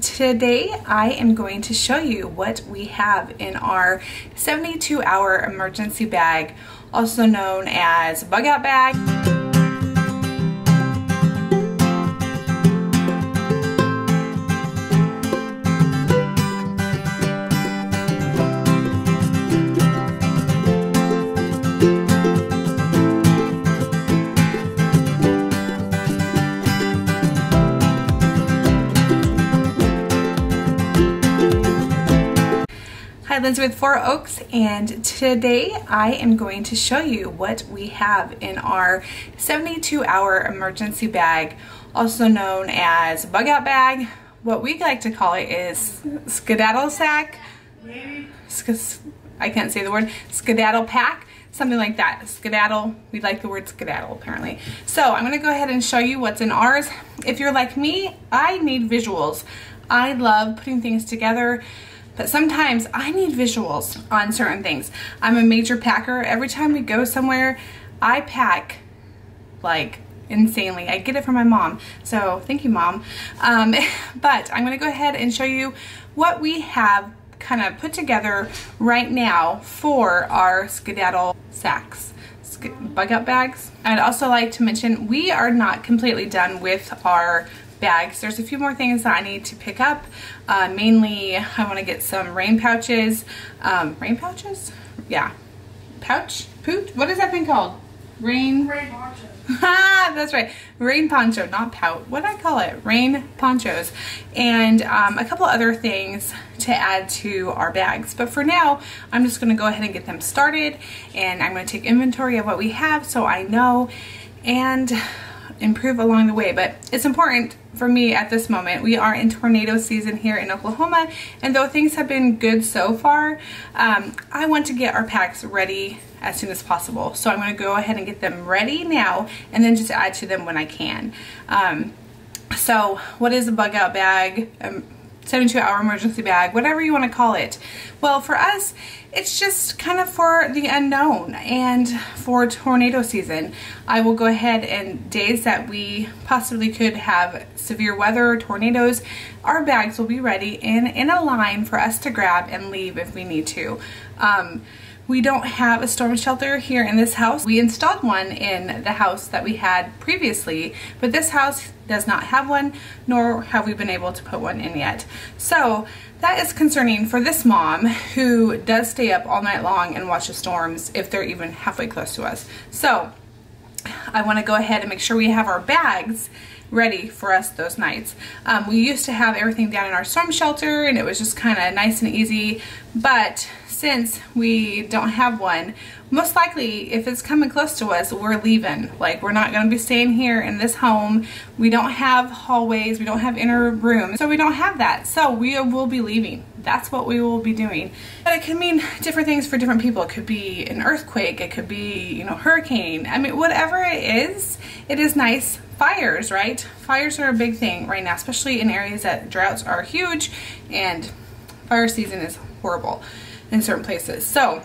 Today I am going to show you what we have in our 72 hour emergency bag, also known as bug out bag. Hi, with Four Oaks, and today I am going to show you what we have in our 72 hour emergency bag, also known as bug out bag. What we like to call it is skedaddle sack. I can't say the word, skedaddle pack something like that. Skedaddle, we like the word skedaddle apparently. So I'm gonna go ahead and show you what's in ours. If you're like me, I need visuals. I love putting things together but sometimes I need visuals on certain things. I'm a major packer. Every time we go somewhere, I pack like insanely. I get it from my mom. So thank you, mom. Um, but I'm going to go ahead and show you what we have kind of put together right now for our skedaddle sacks bug out bags. I'd also like to mention we are not completely done with our bags. There's a few more things that I need to pick up. Uh, mainly, I want to get some rain pouches. Um, rain pouches? Yeah. Pouch? Poot? What is that thing called? Rain? Rain poncho. Ah, that's right. Rain poncho, not pout. What do I call it? Rain ponchos. And um, a couple other things to add to our bags. But for now, I'm just going to go ahead and get them started. And I'm going to take inventory of what we have so I know. And improve along the way. But it's important for me at this moment. We are in tornado season here in Oklahoma, and though things have been good so far, um, I want to get our packs ready as soon as possible. So I'm going to go ahead and get them ready now, and then just add to them when I can. Um, so what is a bug out bag? Um, 72 hour emergency bag, whatever you want to call it. Well, for us, it's just kind of for the unknown and for tornado season. I will go ahead and days that we possibly could have severe weather, tornadoes, our bags will be ready in, in a line for us to grab and leave if we need to. Um, we don't have a storm shelter here in this house. We installed one in the house that we had previously, but this house does not have one, nor have we been able to put one in yet. So that is concerning for this mom who does stay up all night long and watch the storms if they're even halfway close to us. So I want to go ahead and make sure we have our bags ready for us those nights. Um, we used to have everything down in our storm shelter and it was just kind of nice and easy, but since we don't have one, most likely if it's coming close to us, we're leaving. Like we're not gonna be staying here in this home. We don't have hallways, we don't have inner rooms, so we don't have that. So we will be leaving. That's what we will be doing. But it can mean different things for different people. It could be an earthquake, it could be, you know, hurricane. I mean, whatever it is, it is nice fires, right? Fires are a big thing right now, especially in areas that droughts are huge and fire season is horrible in certain places. So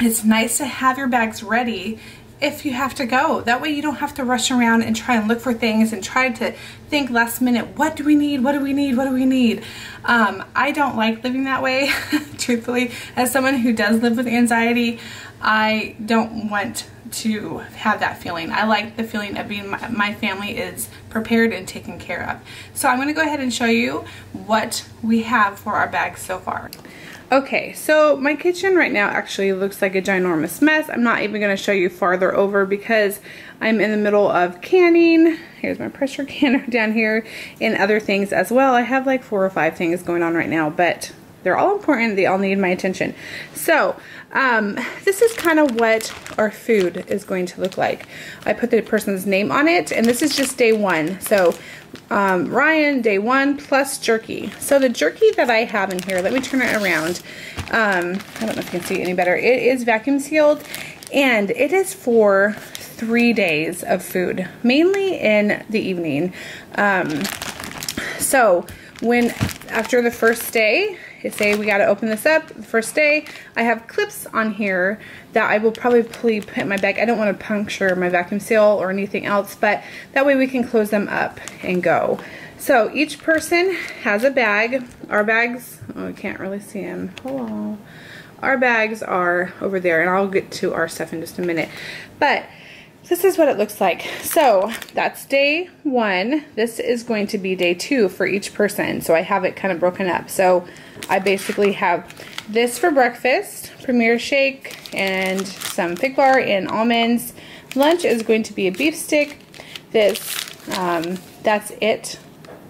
it's nice to have your bags ready if you have to go. That way you don't have to rush around and try and look for things and try to think last minute, what do we need? What do we need? What do we need? Um, I don't like living that way, truthfully. As someone who does live with anxiety, I don't want to have that feeling. I like the feeling of being my, my family is prepared and taken care of. So I'm going to go ahead and show you what we have for our bags so far. Okay, so my kitchen right now actually looks like a ginormous mess. I'm not even gonna show you farther over because I'm in the middle of canning. Here's my pressure canner down here and other things as well. I have like four or five things going on right now, but they're all important. They all need my attention. So um, this is kind of what our food is going to look like. I put the person's name on it and this is just day one. So um, Ryan, day one, plus jerky. So the jerky that I have in here, let me turn it around. Um, I don't know if you can see any better. It is vacuum sealed and it is for three days of food, mainly in the evening. Um, so when, after the first day, they say we got to open this up the first day. I have clips on here that I will probably put in my bag. I don't want to puncture my vacuum seal or anything else, but that way we can close them up and go. So each person has a bag. Our bags, oh, I can't really see them. Hello. Our bags are over there, and I'll get to our stuff in just a minute. But this is what it looks like. So that's day one. This is going to be day two for each person. So I have it kind of broken up. So I basically have this for breakfast, Premier Shake, and some Fig Bar and almonds. Lunch is going to be a beef stick. This, um, that's it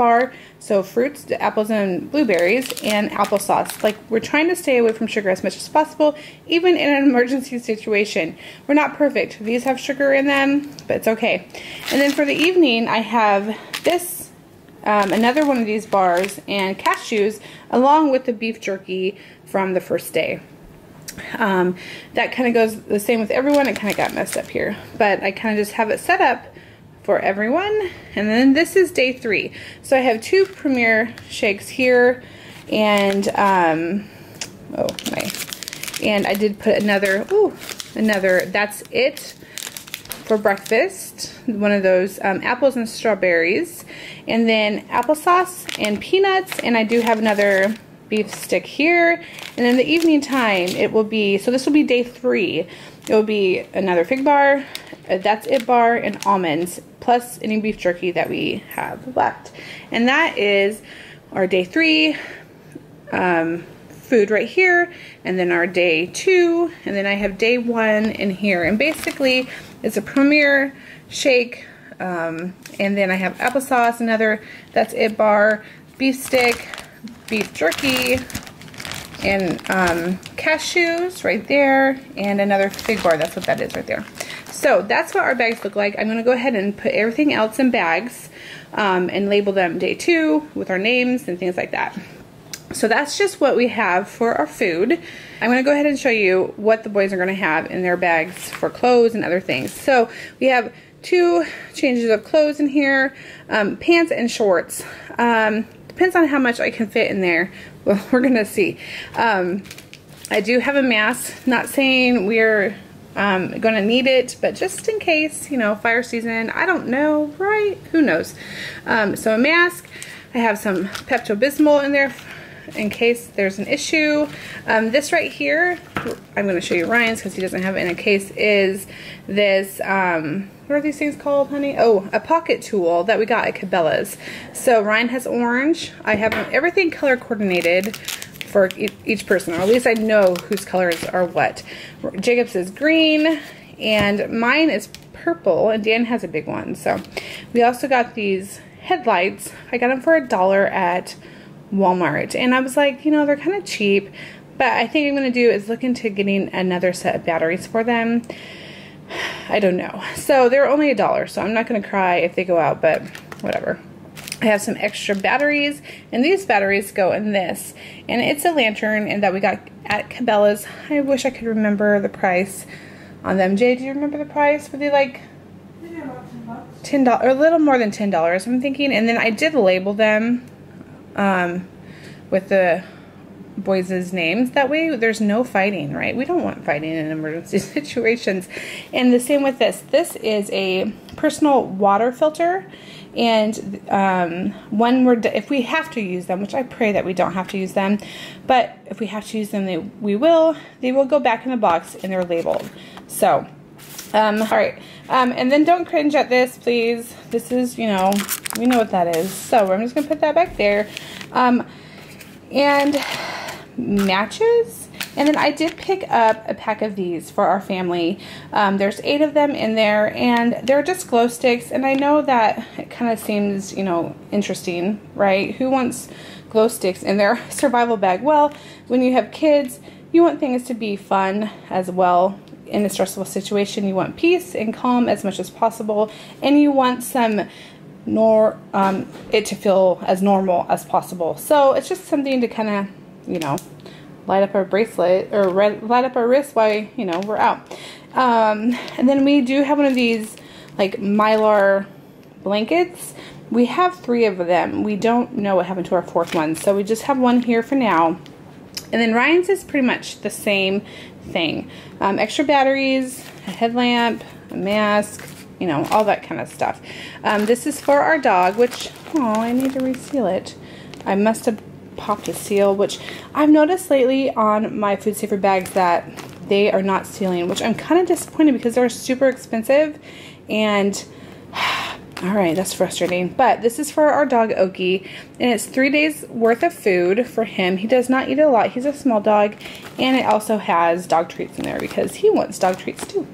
bar. So fruits, apples and blueberries, and applesauce. Like we're trying to stay away from sugar as much as possible, even in an emergency situation. We're not perfect. These have sugar in them, but it's okay. And then for the evening, I have this, um, another one of these bars, and cashews, along with the beef jerky from the first day. Um, that kind of goes the same with everyone. It kind of got messed up here, but I kind of just have it set up for everyone. And then this is day three. So I have two Premier shakes here and, um, oh my, and I did put another, ooh, another, that's it for breakfast. One of those um, apples and strawberries. And then applesauce and peanuts. And I do have another beef stick here. And then the evening time, it will be, so this will be day three. It will be another fig bar, that's it bar, and almonds plus any beef jerky that we have left. And that is our day three um, food right here, and then our day two, and then I have day one in here. And basically, it's a Premier shake, um, and then I have applesauce, another that's it bar, beef stick, beef jerky, and um, cashews right there, and another fig bar. That's what that is right there. So that's what our bags look like. I'm going to go ahead and put everything else in bags um, and label them day two with our names and things like that. So that's just what we have for our food. I'm going to go ahead and show you what the boys are going to have in their bags for clothes and other things. So we have two changes of clothes in here, um, pants and shorts. Um, depends on how much I can fit in there. Well, we're going to see. Um, I do have a mask, not saying we're um, going to need it, but just in case, you know, fire season, I don't know, right? Who knows? Um, so a mask, I have some Pepto-Bismol in there in case there's an issue. Um, this right here, I'm to show you Ryan's because he doesn't have it in a case, is this, um, what are these things called, honey? Oh, a pocket tool that we got at Cabela's. So Ryan has orange. I have everything color coordinated for each person, or at least I know whose colors are what. Jacob's is green, and mine is purple, and Dan has a big one. So we also got these headlights. I got them for a dollar at Walmart, and I was like, you know, they're kind of cheap, but I think I'm going to do is look into getting another set of batteries for them. I don't know. So they're only a dollar, so I'm not going to cry if they go out, but whatever. I have some extra batteries, and these batteries go in this. And it's a lantern and that we got at Cabela's. I wish I could remember the price on them. Jay, do you remember the price? Were they like ten dollars, or a little more than ten dollars? I'm thinking. And then I did label them um, with the boys' names. That way, there's no fighting, right? We don't want fighting in emergency situations. And the same with this. This is a personal water filter and um, when we're if we have to use them which i pray that we don't have to use them but if we have to use them they, we will they will go back in the box and they're labeled. So um, all right. Um, and then don't cringe at this please. This is you know we know what that is. So i'm just gonna put that back there. Um, and matches and then I did pick up a pack of these for our family. Um, there's eight of them in there and they're just glow sticks. And I know that it kind of seems, you know, interesting, right? Who wants glow sticks in their survival bag? Well, when you have kids, you want things to be fun as well in a stressful situation. You want peace and calm as much as possible. And you want some nor um, it to feel as normal as possible. So it's just something to kind of, you know, light up our bracelet or light up our wrist while you know we're out. Um, and then we do have one of these like mylar blankets. We have three of them. We don't know what happened to our fourth one so we just have one here for now. And then Ryan's is pretty much the same thing. Um, extra batteries a headlamp a mask you know, all that kind of stuff. Um, this is for our dog, which, oh, I need to reseal it. I must have a seal, which I've noticed lately on my food saver bags that they are not sealing, which I'm kind of disappointed because they're super expensive and all right, that's frustrating. But this is for our dog Oki, and it's three days worth of food for him. He does not eat a lot. He's a small dog, and it also has dog treats in there because he wants dog treats too.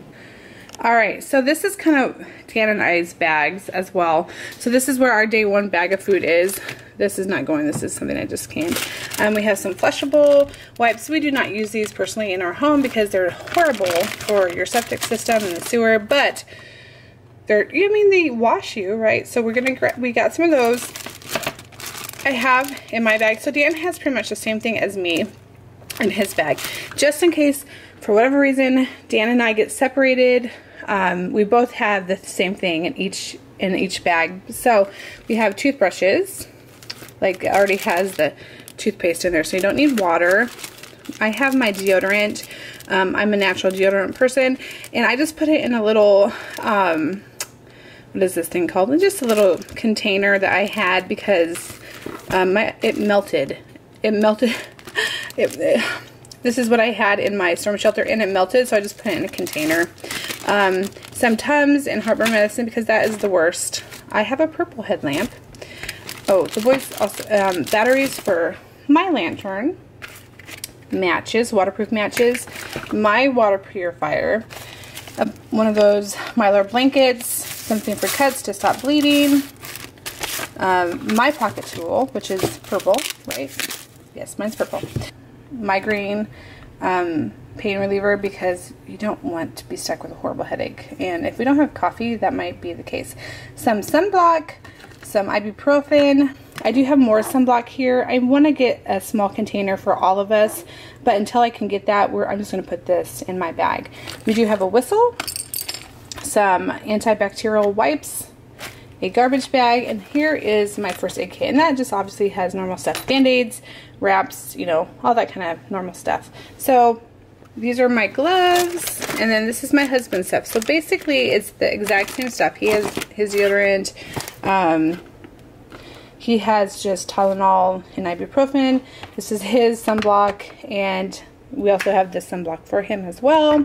All right, so this is kind of Dan and I's bags as well. So this is where our day one bag of food is. This is not going, this is something I just came. Um, we have some flushable wipes. We do not use these personally in our home because they're horrible for your septic system and the sewer, but they're, I mean, they wash you, right? So we're gonna, we got some of those. I have in my bag. So Dan has pretty much the same thing as me in his bag. Just in case, for whatever reason, Dan and I get separated, um, we both have the same thing in each in each bag. So we have toothbrushes, like it already has the toothpaste in there, so you don't need water. I have my deodorant. Um, I'm a natural deodorant person, and I just put it in a little, um, what is this thing called? Just a little container that I had because um, my, it melted. It melted. it, it, this is what I had in my storm shelter, and it melted, so I just put it in a container. Um, some Tums and heartburn medicine because that is the worst. I have a purple headlamp. Oh, the boys also, um, batteries for my lantern, matches, waterproof matches, my water purifier, uh, one of those mylar blankets, something for cuts to stop bleeding, um, my pocket tool, which is purple, right? Yes, mine's purple. Migraine, um, pain reliever because you don't want to be stuck with a horrible headache. And if we don't have coffee, that might be the case. Some sunblock, some ibuprofen. I do have more sunblock here. I want to get a small container for all of us, but until I can get that, I'm just going to put this in my bag. We do have a whistle, some antibacterial wipes, a garbage bag, and here is my first aid kit. And that just obviously has normal stuff. Band-aids, wraps, you know, all that kind of normal stuff. So these are my gloves, and then this is my husband's stuff. So basically, it's the exact same stuff. He has his deodorant. Um, he has just Tylenol and ibuprofen. This is his sunblock, and we also have this sunblock for him as well.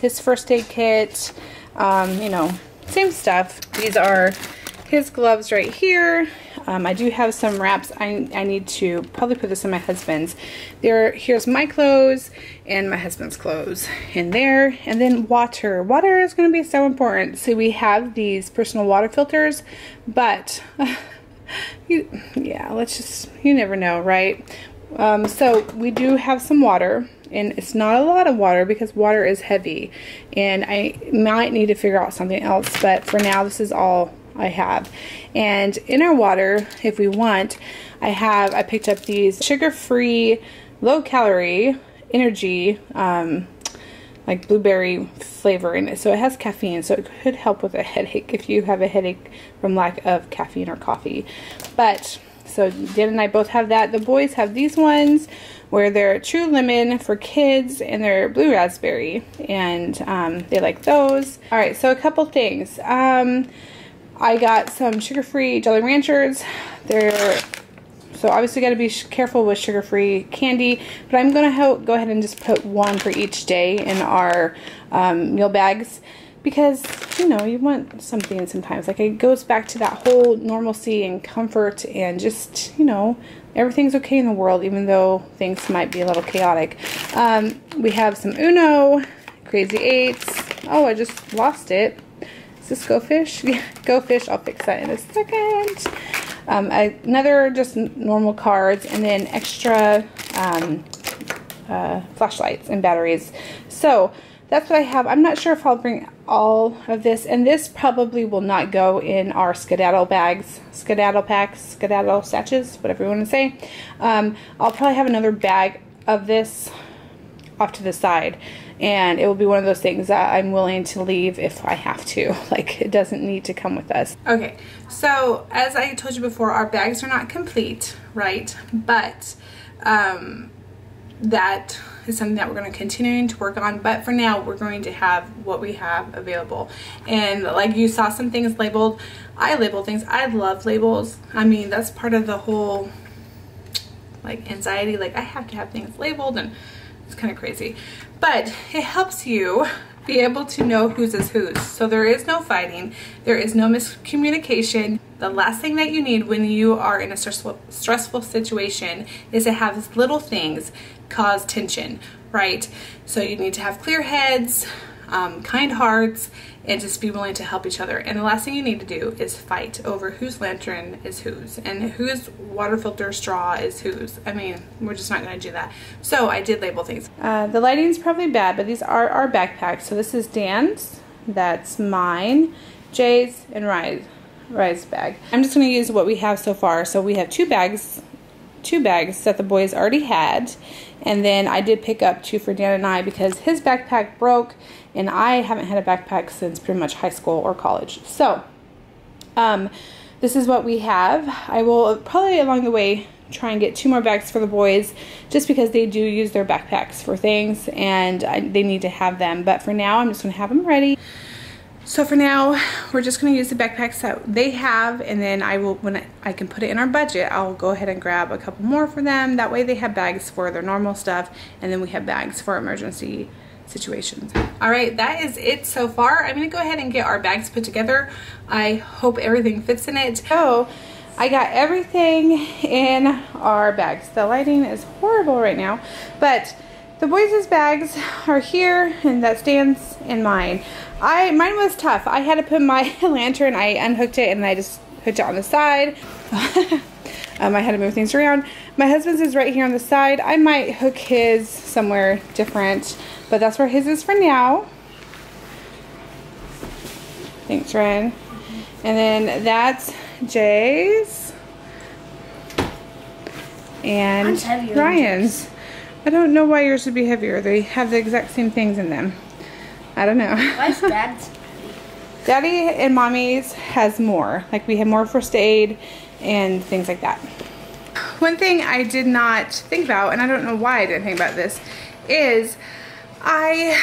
His first aid kit, um, you know, same stuff. These are his gloves right here. Um, I do have some wraps. I, I need to probably put this in my husband's. There, here's my clothes and my husband's clothes in there. And then water. Water is going to be so important. So we have these personal water filters, but you, yeah, let's just, you never know, right? Um, so we do have some water and it's not a lot of water because water is heavy and I might need to figure out something else but for now this is all I have. And in our water, if we want, I have, I picked up these sugar-free, low-calorie energy, um, like blueberry flavor in it. So it has caffeine, so it could help with a headache if you have a headache from lack of caffeine or coffee. But, so Dan and I both have that. The boys have these ones where they're true lemon for kids and they're blue raspberry and um, they like those. All right, so a couple things. Um, I got some sugar-free Jolly Ranchers. They're so obviously got to be careful with sugar-free candy, but I'm going to go ahead and just put one for each day in our um, meal bags because, you know, you want something sometimes. Like it goes back to that whole normalcy and comfort and just, you know, everything's okay in the world even though things might be a little chaotic. Um, we have some Uno, Crazy Eights. Oh, I just lost it this Go Fish? Yeah, Go Fish. I'll fix that in a second. Um, another just normal cards and then extra um, uh, flashlights and batteries. So that's what I have. I'm not sure if I'll bring all of this, and this probably will not go in our skedaddle bags, skedaddle packs, skedaddle satches, whatever you want to say. Um, I'll probably have another bag of this off to the side and it will be one of those things that I'm willing to leave if I have to. Like it doesn't need to come with us. Okay, so as I told you before, our bags are not complete, right? But um, that is something that we're going to continue to work on. But for now, we're going to have what we have available. And like you saw some things labeled, I label things. I love labels. I mean, that's part of the whole like anxiety. Like I have to have things labeled and it's kind of crazy. But it helps you be able to know whose is whose. So there is no fighting. There is no miscommunication. The last thing that you need when you are in a stressful, stressful situation is to have little things cause tension, right? So you need to have clear heads, um, kind hearts, and just be willing to help each other. And the last thing you need to do is fight over whose lantern is whose and whose water filter straw is whose. I mean, we're just not going to do that. So I did label things. Uh, the lighting's probably bad, but these are our backpacks. So this is Dan's, that's mine, Jay's, and Rye's, Rye's bag. I'm just going to use what we have so far. So we have two bags two bags that the boys already had and then I did pick up two for Dan and I because his backpack broke and I haven't had a backpack since pretty much high school or college. So, um, this is what we have. I will probably along the way try and get two more bags for the boys just because they do use their backpacks for things and I, they need to have them. But for now, I'm just going to have them ready. So for now, we're just going to use the backpacks that they have and then I will, when I can put it in our budget, I'll go ahead and grab a couple more for them. That way they have bags for their normal stuff and then we have bags for emergency situations. All right, that is it so far. I'm gonna go ahead and get our bags put together. I hope everything fits in it. So I got everything in our bags. The lighting is horrible right now, but the boys' bags are here and that stands in mine. I Mine was tough. I had to put my lantern, I unhooked it and I just hooked it on the side. um, I had to move things around. My husband's is right here on the side. I might hook his somewhere different. But that's where his is for now. Thanks, Ren. And then that's Jay's. And Ryan's. I don't know why yours would be heavier. They have the exact same things in them. I don't know. Why's Dad's? Daddy and Mommy's has more. Like we have more first aid and things like that. One thing I did not think about, and I don't know why I didn't think about this, is I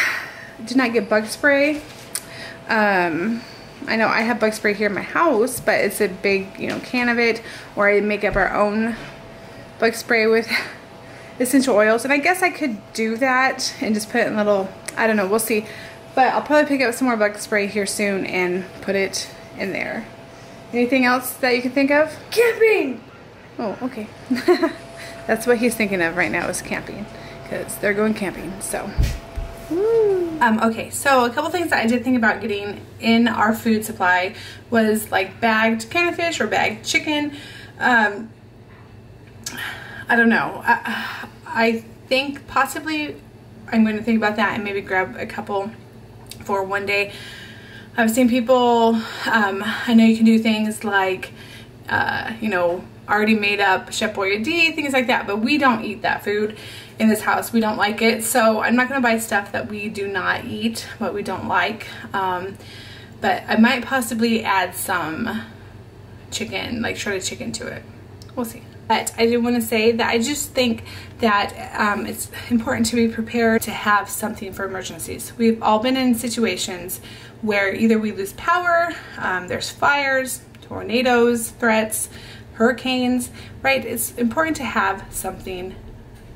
did not get bug spray. Um, I know I have bug spray here in my house, but it's a big, you know, can of it, or I make up our own bug spray with essential oils. And I guess I could do that and just put in little, I don't know, we'll see. But I'll probably pick up some more bug spray here soon and put it in there. Anything else that you can think of? Camping! Oh, okay. That's what he's thinking of right now is camping because they're going camping, so. Um, okay, so a couple things that I did think about getting in our food supply was like bagged can of fish or bagged chicken. Um, I don't know. I, I think possibly I'm going to think about that and maybe grab a couple for one day. I've seen people, um, I know you can do things like, uh, you know, already made up Chef Boyardee, things like that, but we don't eat that food in this house. We don't like it. So I'm not going to buy stuff that we do not eat, what we don't like. Um, but I might possibly add some chicken, like shredded chicken to it. We'll see. But I did want to say that I just think that um, it's important to be prepared to have something for emergencies. We've all been in situations where either we lose power, um, there's fires, tornadoes, threats, hurricanes, right? It's important to have something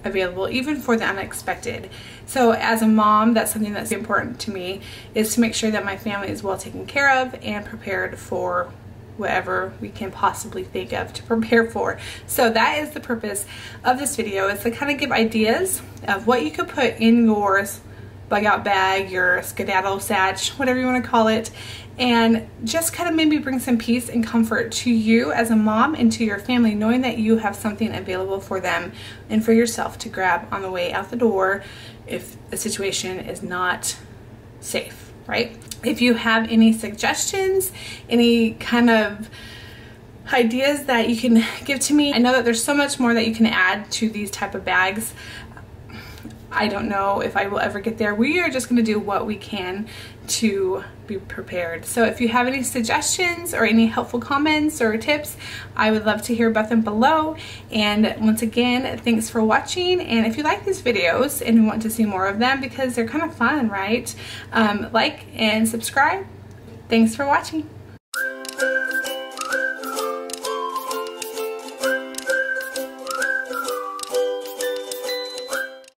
available even for the unexpected. So as a mom, that's something that's important to me is to make sure that my family is well taken care of and prepared for whatever we can possibly think of to prepare for. So that is the purpose of this video is to kind of give ideas of what you could put in yours bug out bag, your skedaddle satch, whatever you want to call it, and just kind of maybe bring some peace and comfort to you as a mom and to your family, knowing that you have something available for them and for yourself to grab on the way out the door if a situation is not safe, right? If you have any suggestions, any kind of ideas that you can give to me. I know that there's so much more that you can add to these type of bags. I don't know if I will ever get there. We are just going to do what we can to be prepared. So if you have any suggestions or any helpful comments or tips, I would love to hear about them below. And once again, thanks for watching. And if you like these videos and you want to see more of them because they're kind of fun, right? Um, like and subscribe. Thanks for watching.